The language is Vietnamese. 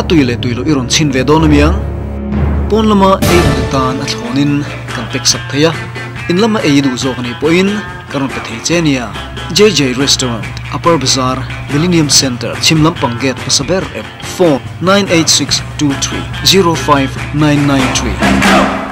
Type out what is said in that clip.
atui le tuilo iron chin ve don miang pon lama e du tan a cảm kan pek sak theya in lama e du zo kani po in karon pe thei chenia JJ Restaurant Upper Bazaar Millennium Center Chimlam Panget Pasaber F phone 98623 05993